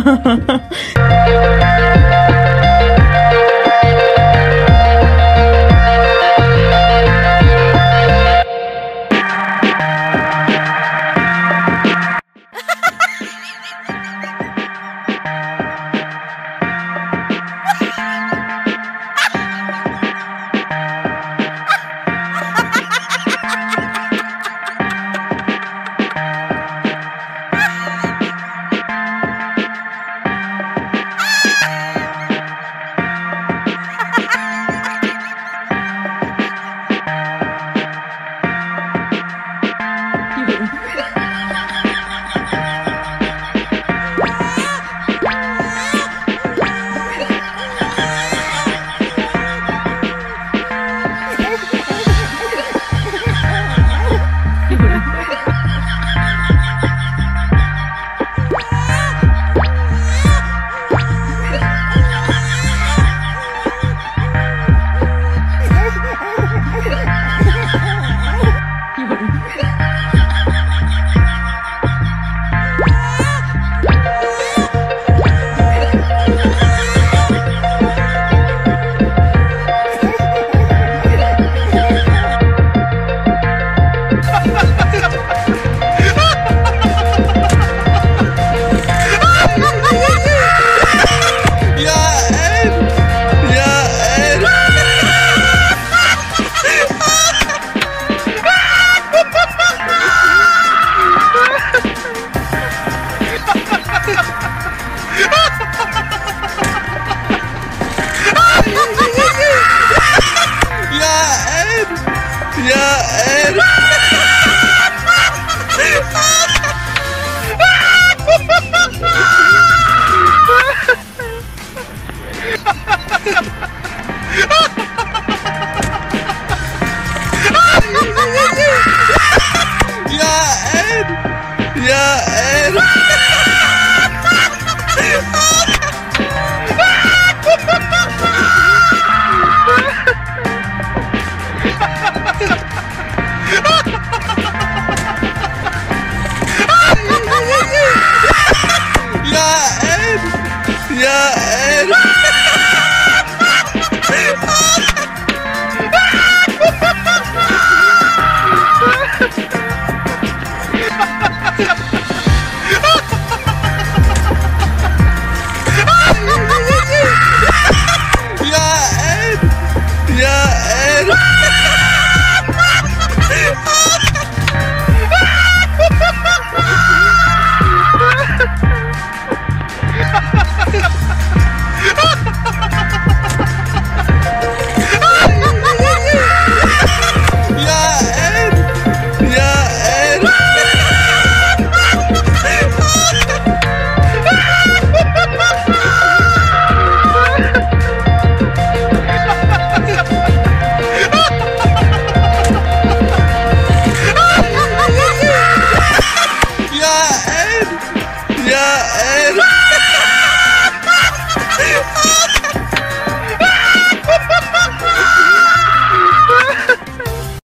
哈哈哈。Yeah,